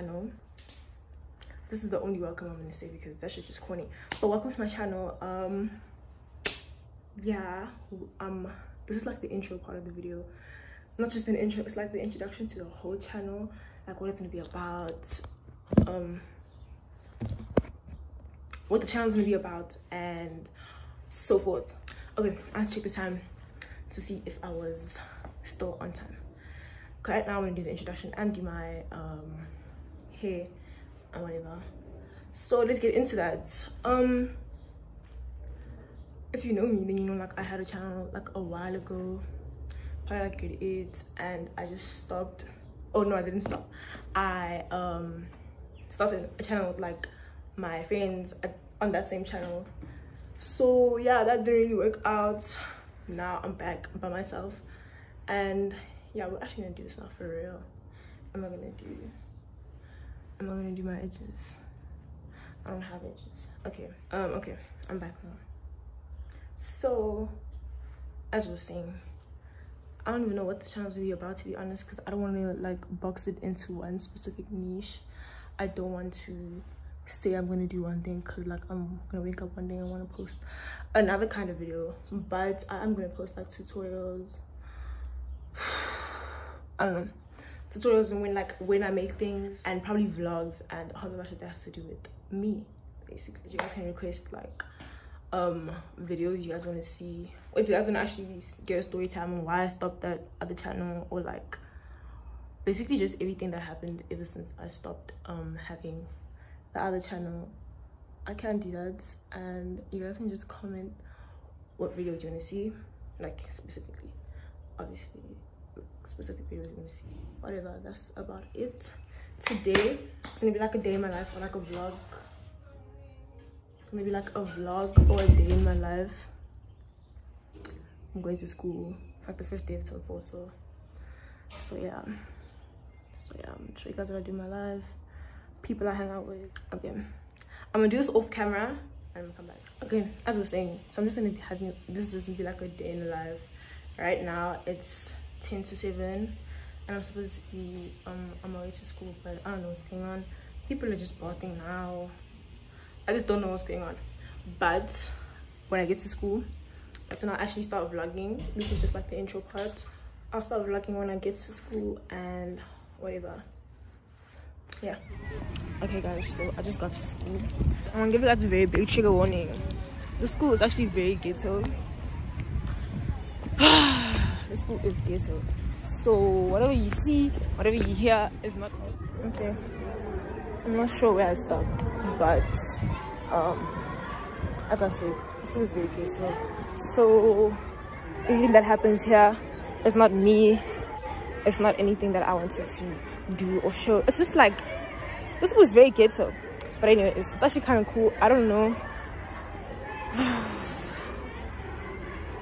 channel. This is the only welcome i'm gonna say because that shit just corny. But welcome to my channel. Um yeah um this is like the intro part of the video. Not just an intro it's like the introduction to the whole channel like what it's gonna be about um what the channel's gonna be about and so forth. Okay i have to check the time to see if i was still on time. Right now i'm gonna do the introduction and do my um hair and whatever so let's get into that. Um if you know me then you know like i had a channel like a while ago probably like grade eight and i just stopped. Oh no i didn't stop. I um started a channel with like my friends at, on that same channel. So yeah that didn't really work out. Now i'm back by myself. And yeah we're actually gonna do this now for real. I'm i gonna do am i gonna do my edges. I don't have edges. Okay um okay i'm back now so as we are saying i don't even know what the channel's be about to be honest because i don't want to like box it into one specific niche. I don't want to say i'm gonna do one thing because like i'm gonna wake up one day and want to post another kind of video. But i'm gonna post like tutorials. I don't know tutorials and when like when i make things and probably vlogs and how much that has to do with me basically. You guys can request like um videos you guys want to see. Or if you guys want to actually get a story time on why i stopped that other channel or like basically just everything that happened ever since i stopped um having the other channel i can't do that. And you guys can just comment what videos you want to see like specifically obviously specific videos you want to see. Whatever that's about it. Today it's gonna be like a day in my life or like a vlog. Maybe like a vlog or a day in my life. I'm going to school. It's like the first day of term four so so yeah. So yeah i'm sure you guys what i do in my life. People i hang out with. Okay. I'm gonna do this off camera and I'm come back. Okay as i was saying so i'm just gonna be having this is gonna be like a day in life. Right now it's 10 to 7 and i'm supposed to be um on my way to school but i don't know what's going on people are just bathing now I just don't know what's going on. But when I get to school, that's when I actually start vlogging. This is just like the intro part. I'll start vlogging when I get to school and whatever. Yeah. Okay guys, so I just got to school. I'm gonna give you guys a very big trigger warning. The school is actually very ghetto. the school is ghetto. So whatever you see, whatever you hear is not okay. I'm not sure where I stopped, but um, as I said, school is very ghetto. So anything that happens here is not me. It's not anything that I wanted to do or show. It's just like this was very ghetto. But anyway, it's, it's actually kind of cool. I don't know.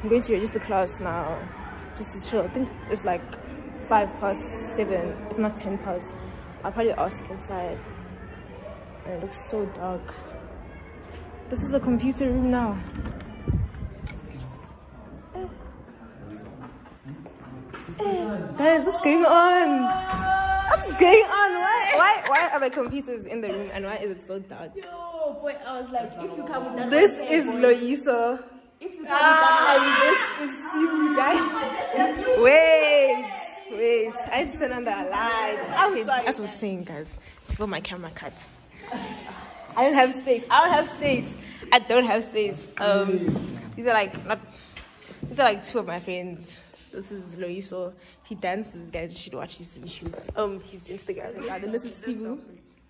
I'm going to register class now just to chill. I think it's like five past seven, if not ten past. I'll probably ask inside and it looks so dark. This is a computer room now. Eh. Eh. guys, what's going on? What's going on? Why, why, why are the computers in the room and why is it so dark? Yo, boy, I was like, if you come with that, this is Loisa. If you that, and this is you guys. Wait, wait, I didn't turn on the light. Okay, as I was saying, guys, before my camera cut. I don't have space. I don't have space. I don't have space. Um, these are like not. These are like two of my friends. This is Loiso. He dances. Guys, you should watch his YouTube. Um, his Instagram. Then this is Sibu.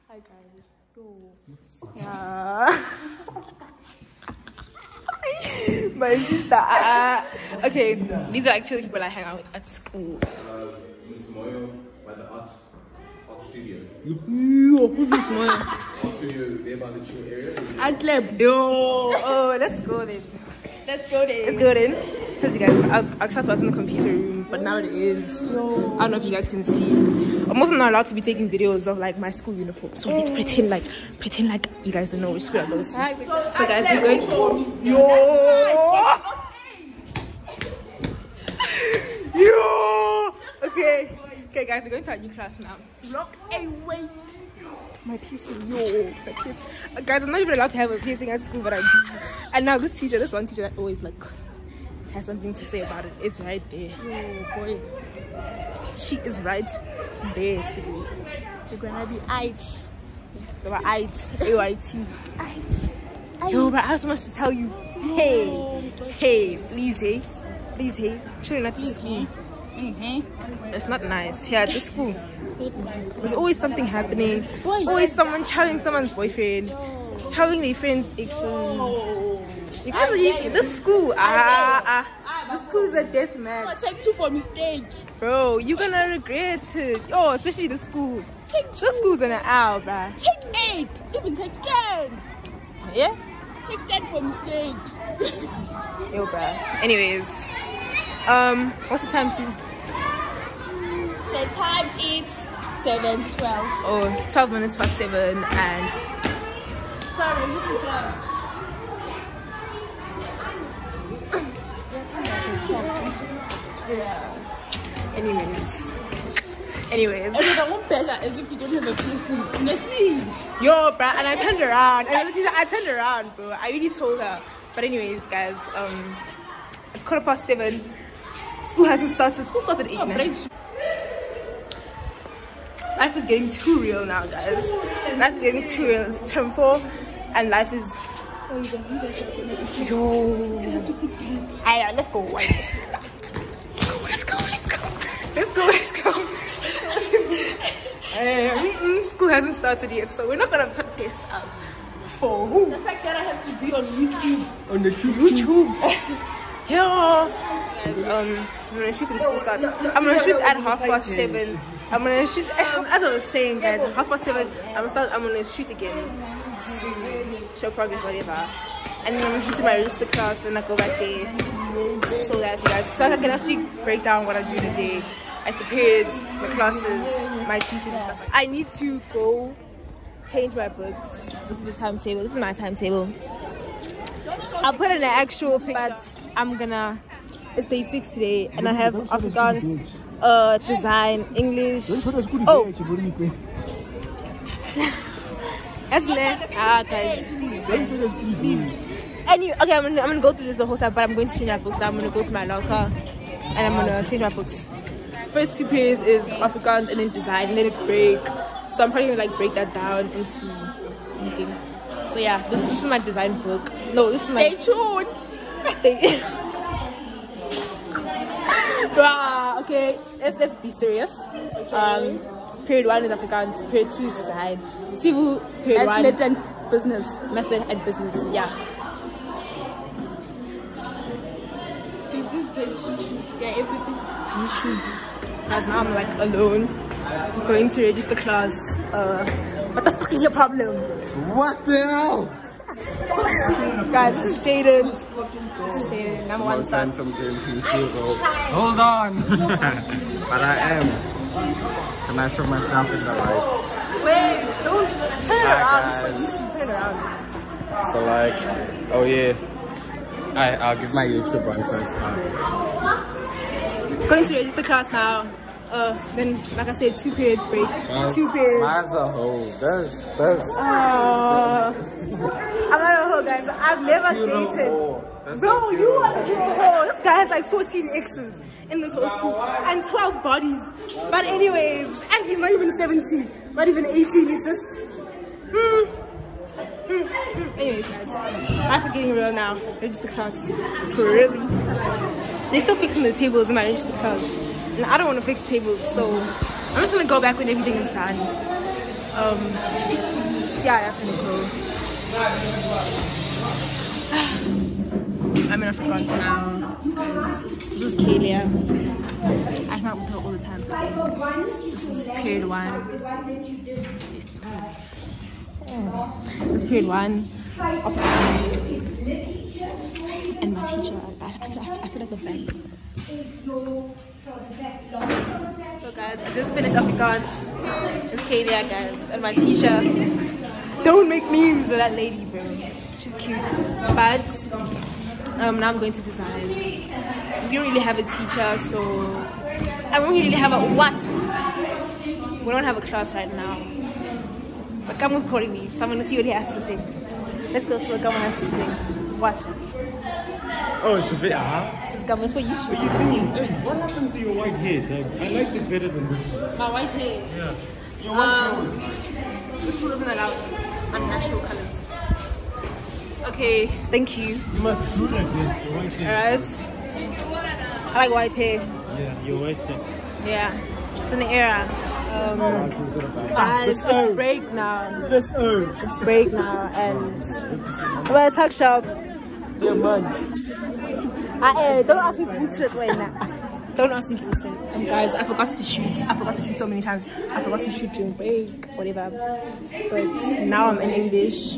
Hi guys. Yeah. my sister. Uh, okay, these are like two people I hang out with at school. Uh, Miss Moyo by the art art studio. Yo, who's Miss Moyo? Art studio there by the chill area. Adlib. Yo. Oh, let's go then. Let's go there. Let's go then. Told you guys, I, I tried to was in the computer room, but now it is. I don't know if you guys can see. I'm also not allowed to be taking videos of like my school uniform, so let's pretend like pretend like you guys don't know which school go to. So guys, we're going. to Yo. Yo. Okay. Okay, guys, we're going to our new class now. Hey, wait. My piercing, yo, my piercing. Guys, I'm not even allowed to have a piercing at school, but I do. And now this teacher, this one teacher that always like has something to say about it it, is right there. Oh boy, she is right there. You're gonna be it. It's about it. A Y T. Yo, but I have so much to tell you. Hey, hey, please, hey, please, hey. Not this school. It's mm-hmm. not nice here at the school. There's always something happening. Always someone challenging someone's boyfriend, challenging their friends' exes. Because you, this school, ah, ah, this school is a death match, Take two for mistake. bro. You're gonna regret it. Oh, especially the school. Take two. The school's in an hour, bruh. Take eight. Even take ten. Yeah. Take ten for mistake. Yo, bruh. Anyways, um, what's the time, Steve? The time is seven twelve. Oh, 12 minutes past 7 and Sorry, listen class. anyways. Anyways. Then I won't better as if you don't have a piercing. Honestly. Yo, bruh, and I turned around. And I turned around, bro. I really told her. But anyways, guys, um, it's quarter past 7. School hasn't started. School started at 8 Oh, Life is getting too real now, guys. Life is getting too real. It's term 4 and life is... Yo. Alright, let's go. Let's go, Let's go, let's go. Eh, school hasn't started yet, so we're not gonna put this up for who? The fact that I have to be on YouTube. On the YouTube. Yeah. Guys, um, I'm gonna shoot when school starts. I'm gonna shoot at half past seven. I'm gonna shoot as I was saying, guys. At half past seven, I'm gonna start. I'm gonna shoot again to show progress, whatever. And then I'm gonna shoot to my register class when I go back there, so that you guys, so I can actually break down what I do today, like the periods, the classes, my teachers and stuff. Like I need to go change my books. This is the timetable. This is my timetable. I'll put in an actual picture, but I'm gonna. It's day six today, and I have Afrikaans, uh, design, English. Oh, Ah, guys, please, please. Any, okay, I'm gonna, I'm gonna go through this the whole time, but I'm going to change my books. Now I'm gonna go to my locker, and I'm gonna change my books. First two periods is Afrikaans and then design, and then it's break. So I'm probably gonna like break that down into anything. So yeah, this, this is my design book. No, this is my. Stay tuned. Stay. Wow, okay, let's, let's be serious. Um, period one is Afrikaans, period two is design. Civil, period one. Athlete and business. Masculine and business, yeah. Is this page? Yeah, everything. It's YouTube. Guys, now I'm like alone, going to register class. Uh, what the fuck is your problem? What the hell? Guys, this is Jaden. This is Jaden, number one son. some game to Hold on. but I am. Can I show myself in the light? Wait, don't turn Hi, around. guys. This is you should turn around. So like, oh yeah. I I'll give my YouTube one first. Uh, Going to register class now. Uh, then, like I said, two periods break. Two periods. Mine's a whole. That's that's. Uh, I'm not a hoe, guys. I've never dated. Bro, you are a hoe. This guy has like 14 exes in this whole school and 12 bodies. But anyways, and he's not even 17, not even 18. He's just. Hmm. Hmm, hmm. Anyways, guys, life is getting real now. Register class. For really. They're still fixing the tables in my register class. And I don't want to fix tables, so I'm just gonna go back when everything is done. Um, so yeah, that's gonna go. I'm in Afrikaans now. This is Kalia. I hang out with her all the time. This is period one. This is period one. And my teacher, I, I, I, I feel like a bag. So guys, I just finished Afrikaans. It's Kalia, guys, and my teacher. Don't make memes of that lady, bro. She's cute. But um, now I'm going to design. We don't really have a teacher, so I don't really have a what? We don't have a class right now. But Kamu's calling me, so I'm gonna see what he has to say. Let's go see what Kamu has to say. What? Oh, it's a bit hard. This is Kamu, it's what you should. you're thinking, hey, what happened to your white hair? Like, I liked it better than this. My white hair. Yeah. Your white hair Um, was This school doesn't allow unnatural colors. Okay, thank you. You must do like this. White hair. Alright. I like white hair. Yeah, your white hair. Yeah. It's an era. Um, guys, it's break now. Let's earn. It's break now and we're at tuck shop. Yeah, man. I, uh, don't ask me bullshit right now. Don't ask me bullshit. Um, guys, I forgot to shoot. I forgot to shoot so many times. I forgot to shoot during break, whatever. But now I'm in English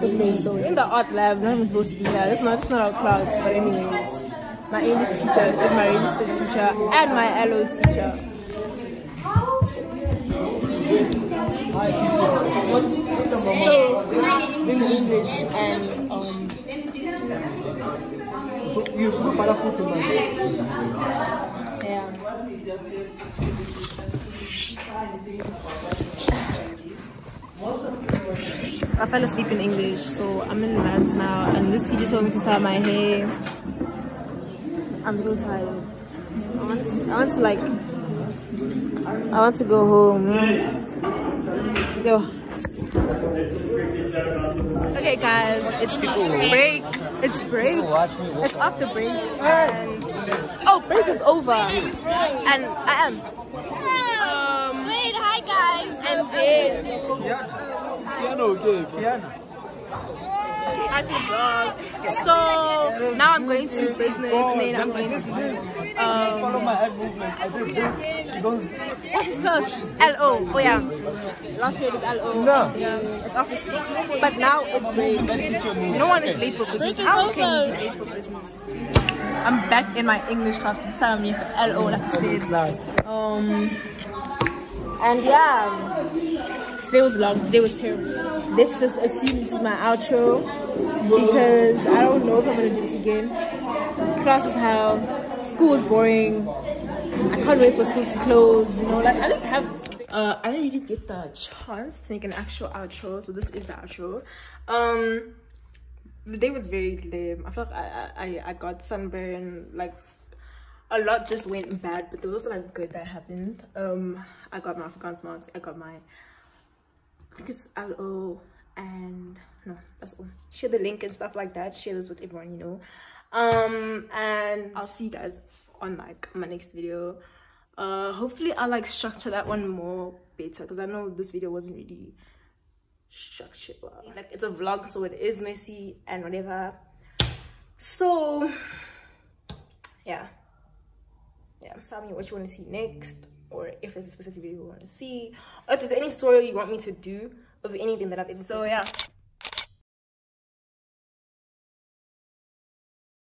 with me. So in the art lab, no one's supposed to be here. It's not, it's not our class, but anyways. My English teacher is my registered teacher and my LO teacher. English and So, you put paraffin in my hair. yeah. I fell asleep in English, so I'm in maths now, and this teacher told me to tie my hair. I'm so tired. I want, I want to like, I want to go home. Go. Okay, guys, it's break. It's break. It's after break, and oh, break is over, and I am. Um, Wait, hi guys. and then Piano, okay, piano. I can vlog. So now I'm going to business, and then I'm going to um, my head movement. I did this. She goes. what's this class? LO. Oh yeah, last period is LO. No. and, um, it's after school, but now it's break. No one is late for business. How can you be late for business? I'm back in my English class, but this I'm here LO, like I said. Class. Um, and yeah, today was long. Today was terrible. Let's just assume this is my outro because I don't know if I'm gonna do this again. Class is hell. School is boring. I can't wait for schools to close. You know, like I just have. Uh, I didn't really get the chance to make an actual outro, so this is the outro. Um, the day was very lame. I feel like I I, I got sunburn like a lot just went bad, but there was also like good that happened. Um, I got my Afrikaans marks. I got my I think it's LO and no, that's all. Share the link and stuff like that. Share this with everyone you know. Um, and I'll see you guys on like my next video. Uh, hopefully I'll like structure that one more better because I know this video wasn't really structured well. Like it's a vlog, so it is messy and whatever. So yeah yeah tell me what you want to see next or if there's a specific video you want to see or if there's any story you want me to do of anything that i've ever so yeah